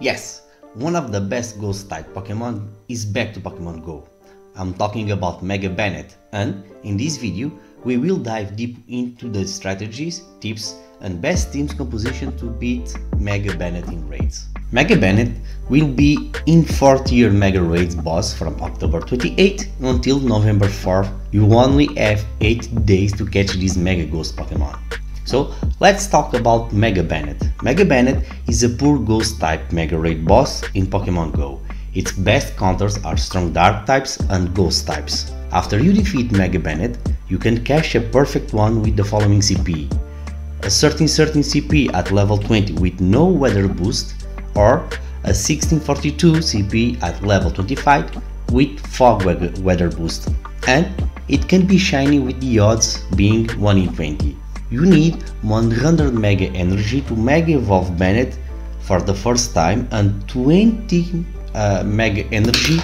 Yes, one of the best ghost type Pokemon is back to Pokemon Go. I'm talking about Mega Banette and in this video we will dive deep into the strategies, tips and best teams composition to beat Mega Banette in raids. Mega Banette will be in 4th year Mega Raids boss from October 28 until November 4. You only have 8 days to catch this Mega Ghost Pokemon. So let's talk about Mega Banette. Mega Banette is a pure ghost type Mega Raid boss in Pokemon Go. Its best counters are strong dark types and ghost types. After you defeat Mega Banette, you can cash a perfect one with the following CP. A certain certain CP at level 20 with no weather boost or a 1642 CP at level 25 with fog weather boost and it can be shiny with the odds being 1 in 20 you need 100 mega energy to mega evolve Banette for the first time and 20 uh, mega energy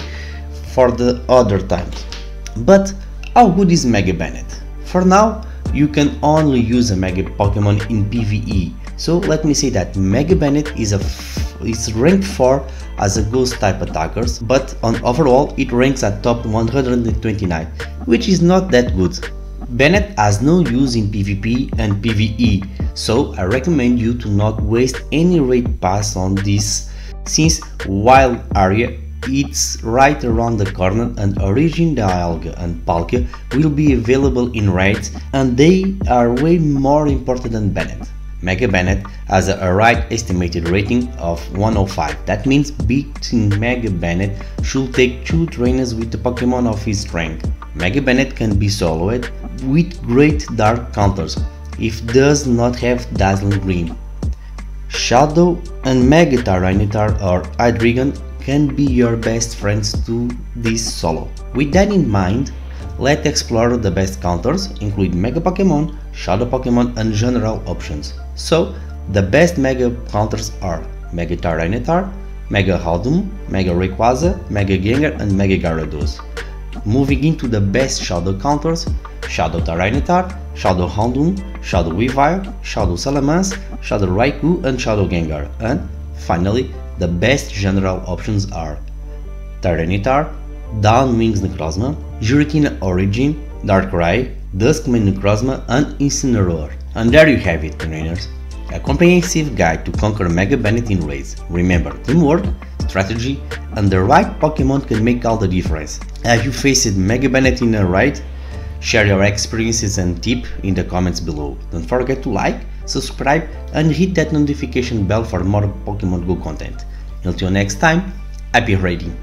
for the other times. But how good is Mega Banette? For now, you can only use a Mega Pokemon in PvE. So let me say that Mega Banette is a is ranked 4 as a ghost type attackers, but on overall it ranks at top 129, which is not that good. Banette has no use in PvP and PvE, so I recommend you to not waste any raid pass on this since Wild Area it's right around the corner and Origin Dialga and Palkia will be available in raids and they are way more important than Banette. Mega Banette has a right estimated rating of 105. That means beating Mega Banette should take 2 trainers with the Pokemon of his rank. Mega Banette can be soloed with great dark counters if does not have Dazzling Gleam. Shadow and Mega Tyranitar or Hydreigon can be your best friends to this solo. With that in mind, let's explore the best counters, including Mega Pokemon, Shadow Pokemon and general options. So, the best Mega counters are Mega Tyranitar, Mega Houndoom, Mega Rayquaza, Mega Gengar and Mega Gyarados. Moving into the best Shadow counters, Shadow Tyranitar, Shadow Houndoom, Shadow Weavile, Shadow Salamence, Shadow Raikou and Shadow Gengar. And finally, the best general options are Tyranitar, Dawn Wings Necrozma, Giratina Origin, Darkrai, Duskmane Necrozma and Incineroar. And there you have it, trainers. A comprehensive guide to conquer Mega Banette in raids. Remember, teamwork, strategy, and the right Pokemon can make all the difference. Have you faced Mega Banette in a uh, raid? Share your experiences and tip in the comments below. Don't forget to like, subscribe and hit that notification bell for more Pokemon Go content. Until next time, happy raiding!